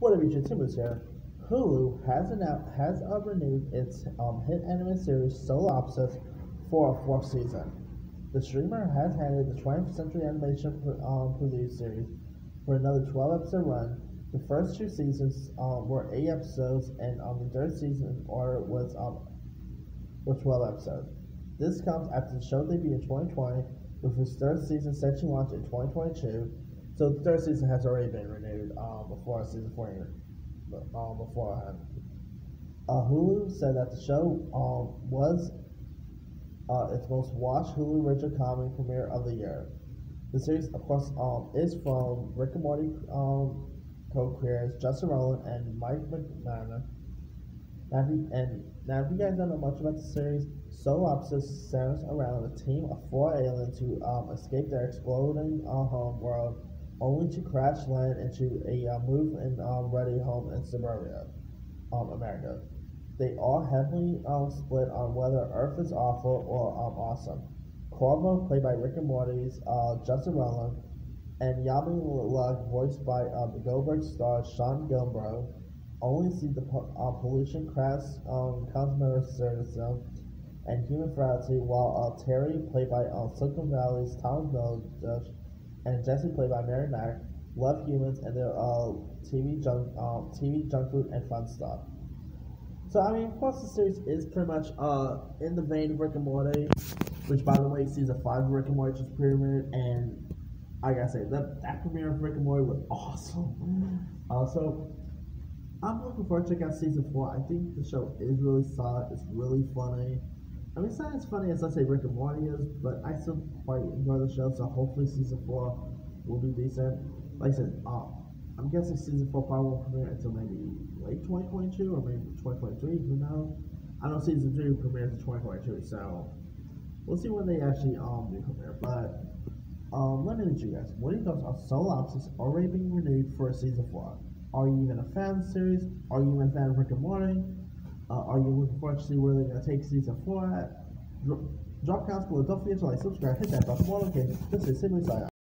What up, YouTube? Timbers here. Hulu has announced, has uh, renewed its um, hit anime series Opposites for a fourth season. The streamer has handed the 20th Century Animation um, produced series for another 12 episode run. The first two seasons um, were 8 episodes, and um, the third season order was um, was 12 episodes. This comes after the show debuted in 2020, with its third season set to launch in 2022. So the third season has already been renewed um, before season four, um, beforehand. Uh, Hulu said that the show um, was uh, its most watched Hulu original comedy premiere of the year. The series, of course, um, is from Rick and Morty um, co-creators Justin Roiland and Mike McMahon. Now, if you, and now, if you guys don't know much about the series, Opposites centers around a team of four aliens who um, escape their exploding uh, home world only to crash land into a uh, move and um, ready home in suburbia, um, America. They all heavily um, split on whether Earth is awful or um, awesome. Korvo, played by Rick and Morty's uh, Justin Roiland, and Yumyulack, voiced by uh, the Goldberg star Sean Giambrone, only see the uh, pollution, crass um, consumerism, and human frailty, while uh, Terry, played by uh, Silicon Valley's Thomas Middleditch, and Jesse, played by Mary Mack, love humans and their uh, TV junk, um, TV junk food and fun stuff. So I mean, course, the series is pretty much uh in the vein of Rick and Morty, which by the way, season five of Rick and Morty just premiered, and I gotta say that that premiere of Rick and Morty was awesome. Also, I'm looking forward to check out season four. I think the show is really solid. It's really funny. I mean, it's not as funny as let's say Rick and Morty is, but I still quite enjoy the show. So hopefully season four will be decent. Like I said, uh, I'm guessing season four probably won't premiere until maybe late 2022 or maybe 2023. Who knows? I know season three premieres in 2022, so we'll see when they actually um do premiere. But um, let me know you guys. What are your thoughts on Opposites already being renewed for a season four? Are you even a fan of the series? Are you even a fan of Rick and Morty? Uh, are you looking forward to see where they're going to take season 4 at? Drop, comments below. Don't forget to like, subscribe, hit that button for notifications. This is Simply Sign